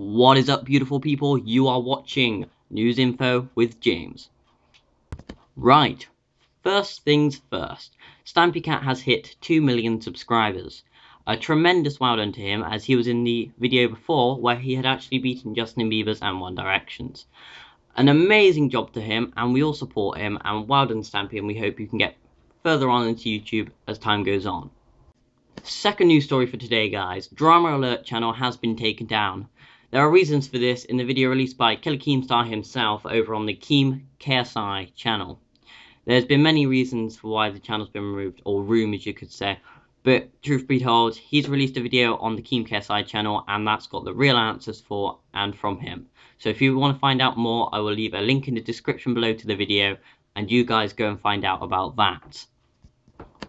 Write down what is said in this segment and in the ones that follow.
What is up, beautiful people? You are watching News Info with James. Right, first things first. Stampy Cat has hit 2 million subscribers. A tremendous well done to him as he was in the video before where he had actually beaten Justin Bieber's and One Direction's. An amazing job to him and we all support him and well done Stampy and we hope you can get further on into YouTube as time goes on. Second news story for today guys, Drama Alert channel has been taken down. There are reasons for this in the video released by Killer Keemstar himself over on the Keem KSI channel. There's been many reasons for why the channel's been removed, or rumours you could say, but truth be told, he's released a video on the Keem KSI channel and that's got the real answers for and from him. So if you want to find out more, I will leave a link in the description below to the video and you guys go and find out about that.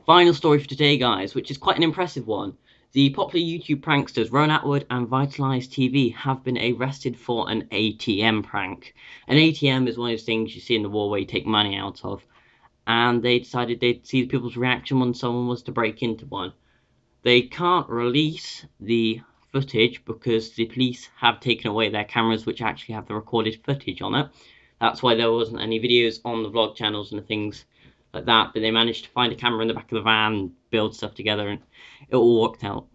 Final story for today guys, which is quite an impressive one. The popular YouTube pranksters Roman Atwood and Vitalyzd TV have been arrested for an ATM prank. An ATM is one of those things you see in the wall where you take money out of. And they decided they'd see people's reaction when someone was to break into one. They can't release the footage because the police have taken away their cameras which actually have the recorded footage on it. That's why there wasn't any videos on the vlog channels and the things like that, but they managed to find a camera in the back of the van build stuff together, and it all worked out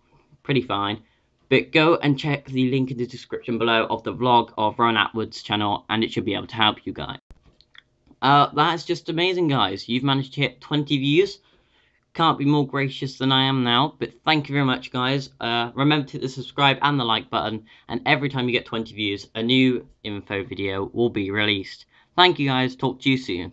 pretty fine. But go and check the link in the description below of the vlog of Roman Atwood's channel, and it should be able to help you guys. Uh, that's just amazing, guys. You've managed to hit 20 views. Can't be more gracious than I am now, but thank you very much, guys. Uh, remember to hit the subscribe and the like button, and every time you get 20 views, a new info video will be released. Thank you, guys. Talk to you soon.